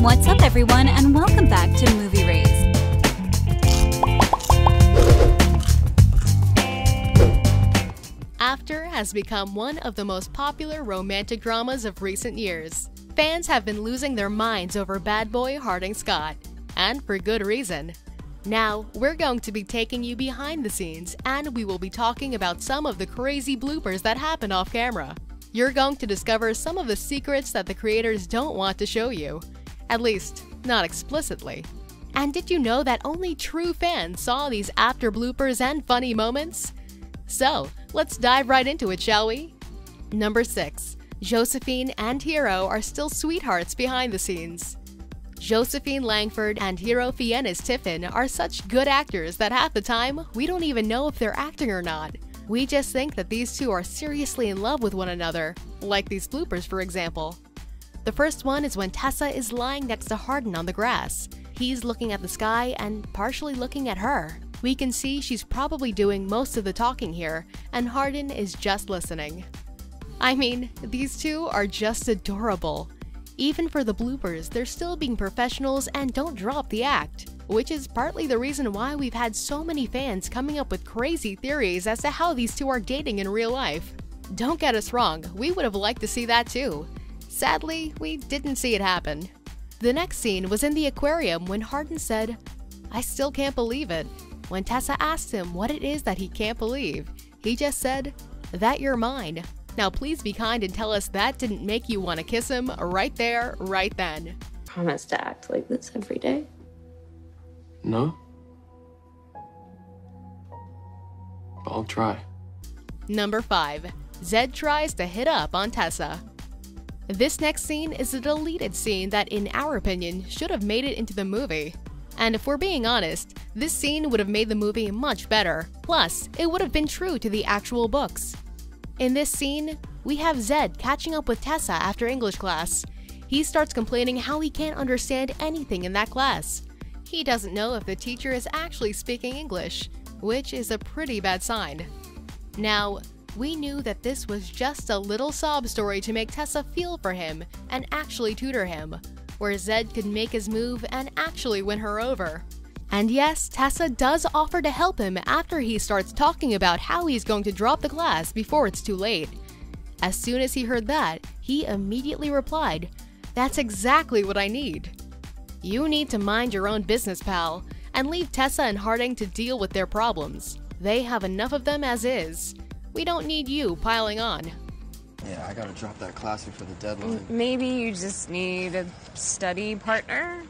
What's up, everyone, and welcome back to Movie Raze. After has become one of the most popular romantic dramas of recent years. Fans have been losing their minds over bad boy Hardin Scott, and for good reason. Now, we're going to be taking you behind the scenes, and we will be talking about some of the crazy bloopers that happen off camera. You're going to discover some of the secrets that the creators don't want to show you. At least, not explicitly. And did you know that only true fans saw these after bloopers and funny moments? So, let's dive right into it, shall we? Number 6. Josephine and Hero are still sweethearts behind the scenes. Josephine Langford and Hero Fiennes Tiffin are such good actors that half the time we don't even know if they're acting or not. We just think that these two are seriously in love with one another, like these bloopers for example. The first one is when Tessa is lying next to Hardin on the grass. He's looking at the sky and partially looking at her. We can see she's probably doing most of the talking here, and Hardin is just listening. I mean, these two are just adorable. Even for the bloopers, they're still being professionals and don't drop the act, which is partly the reason why we've had so many fans coming up with crazy theories as to how these two are dating in real life. Don't get us wrong, we would have liked to see that too. Sadly, we didn't see it happen. The next scene was in the aquarium when Hardin said, I still can't believe it. When Tessa asked him what it is that he can't believe, he just said, That you're mine. Now please be kind and tell us that didn't make you want to kiss him right there, right then. Promise to act like this every day. No? I'll try. Number 5. Zed tries to hit up on Tessa. This next scene is a deleted scene that, in our opinion, should have made it into the movie. And if we're being honest, this scene would have made the movie much better. Plus, it would have been true to the actual books. In this scene, we have Zed catching up with Tessa after English class. He starts complaining how he can't understand anything in that class. He doesn't know if the teacher is actually speaking English, which is a pretty bad sign. Now, we knew that this was just a little sob story to make Tessa feel for him and actually tutor him, where Zed could make his move and actually win her over. And yes, Tessa does offer to help him after he starts talking about how he's going to drop the class before it's too late. As soon as he heard that, he immediately replied, That's exactly what I need. You need to mind your own business, pal, and leave Tessa and Hardin to deal with their problems. They have enough of them as is. We don't need you piling on. Yeah, I gotta drop that classic for the deadline. Maybe you just need a study partner?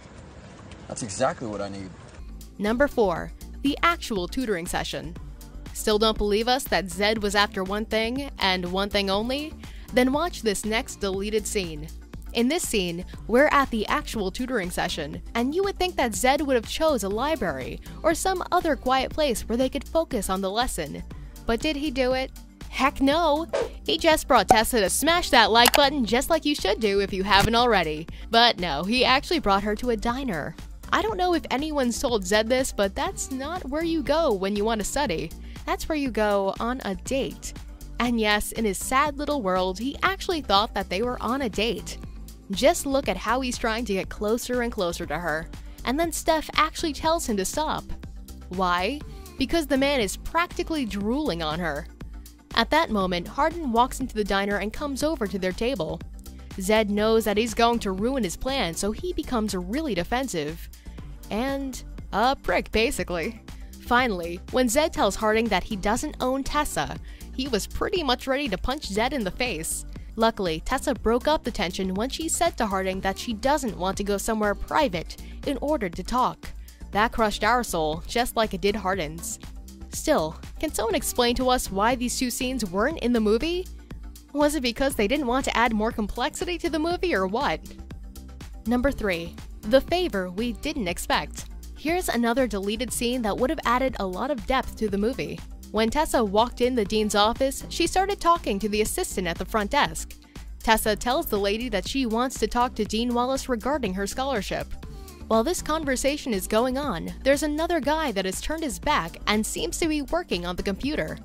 That's exactly what I need. Number 4. The actual tutoring session. Still don't believe us that Zed was after one thing, and one thing only? Then watch this next deleted scene. In this scene, we're at the actual tutoring session, and you would think that Zed would have chose a library or some other quiet place where they could focus on the lesson. But did he do it? Heck no! He just brought Tessa to smash that like button just like you should do if you haven't already. But no, he actually brought her to a diner. I don't know if anyone's told Zed this, but that's not where you go when you want to study. That's where you go on a date. And yes, in his sad little world, he actually thought that they were on a date. Just look at how he's trying to get closer and closer to her. And then Steph actually tells him to stop. Why? Because the man is practically drooling on her. At that moment, Hardin walks into the diner and comes over to their table. Zed knows that he's going to ruin his plan, so he becomes really defensive. And a prick, basically. Finally, when Zed tells Hardin that he doesn't own Tessa, he was pretty much ready to punch Zed in the face. Luckily, Tessa broke up the tension when she said to Hardin that she doesn't want to go somewhere private in order to talk. That crushed our soul, just like it did Hardin's. Still, can someone explain to us why these two scenes weren't in the movie? Was it because they didn't want to add more complexity to the movie or what? Number 3. The favor we didn't expect. Here's another deleted scene that would have added a lot of depth to the movie. When Tessa walked in the dean's office, she started talking to the assistant at the front desk. Tessa tells the lady that she wants to talk to Dean Wallace regarding her scholarship. While this conversation is going on, there's another guy that has turned his back and seems to be working on the computer.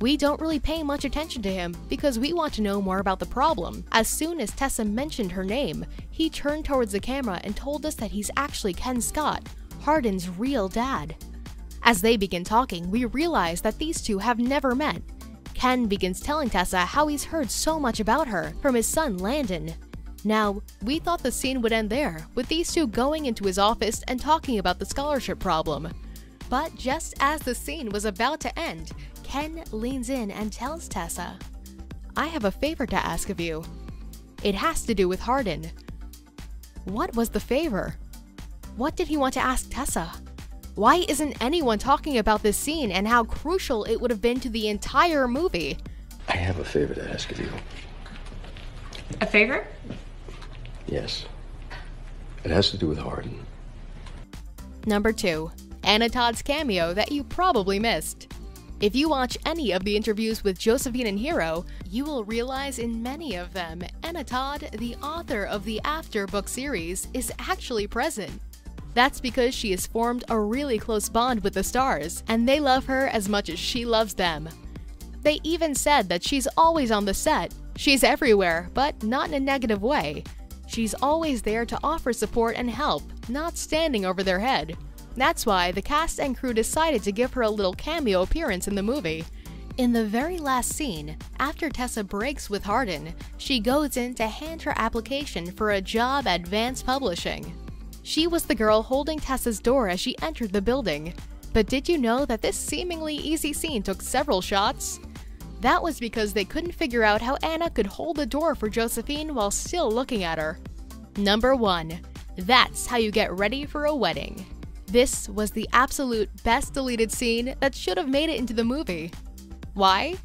We don't really pay much attention to him because we want to know more about the problem. As soon as Tessa mentioned her name, he turned towards the camera and told us that he's actually Ken Scott, Hardin's real dad. As they begin talking, we realize that these two have never met. Ken begins telling Tessa how he's heard so much about her from his son Landon. Now, we thought the scene would end there, with these two going into his office and talking about the scholarship problem. But just as the scene was about to end, Ken leans in and tells Tessa, I have a favor to ask of you. It has to do with Hardin. What was the favor? What did he want to ask Tessa? Why isn't anyone talking about this scene and how crucial it would have been to the entire movie? I have a favor to ask of you. A favor? Yes. It has to do with Hardin. Number 2. Anna Todd's cameo that you probably missed. If you watch any of the interviews with Josephine and Hero, you will realize in many of them, Anna Todd, the author of the After book series, is actually present. That's because she has formed a really close bond with the stars, and they love her as much as she loves them. They even said that she's always on the set. She's everywhere, but not in a negative way. She's always there to offer support and help, not standing over their head. That's why the cast and crew decided to give her a little cameo appearance in the movie. In the very last scene, after Tessa breaks with Hardin, she goes in to hand her application for a job at Vance Publishing. She was the girl holding Tessa's door as she entered the building. But did you know that this seemingly easy scene took several shots? That was because they couldn't figure out how Anna could hold the door for Josephine while still looking at her. Number 1. That's how you get ready for a wedding. This was the absolute best deleted scene that should have made it into the movie. Why?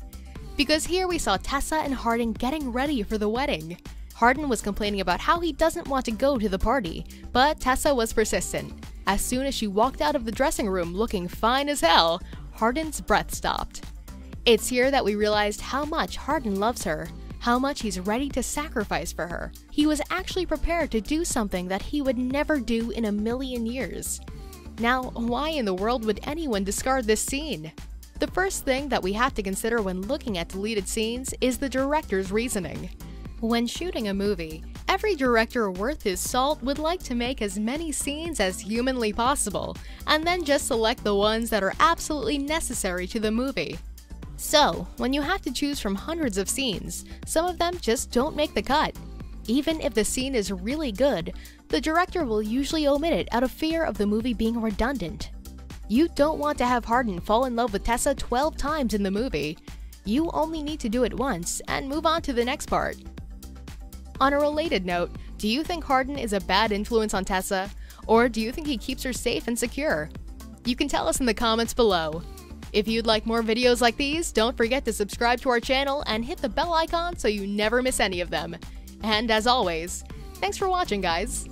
Because here we saw Tessa and Hardin getting ready for the wedding. Hardin was complaining about how he doesn't want to go to the party, but Tessa was persistent. As soon as she walked out of the dressing room looking fine as hell, Hardin's breath stopped. It's here that we realized how much Hardin loves her, how much he's ready to sacrifice for her. He was actually prepared to do something that he would never do in a million years. Now, why in the world would anyone discard this scene? The first thing that we have to consider when looking at deleted scenes is the director's reasoning. When shooting a movie, every director worth his salt would like to make as many scenes as humanly possible, and then just select the ones that are absolutely necessary to the movie. So, when you have to choose from hundreds of scenes, some of them just don't make the cut. Even if the scene is really good, the director will usually omit it out of fear of the movie being redundant. You don't want to have Hardin fall in love with Tessa 12 times in the movie. You only need to do it once and move on to the next part. On a related note, do you think Hardin is a bad influence on Tessa? Or do you think he keeps her safe and secure? You can tell us in the comments below. If you'd like more videos like these, don't forget to subscribe to our channel and hit the bell icon so you never miss any of them. And as always, thanks for watching guys!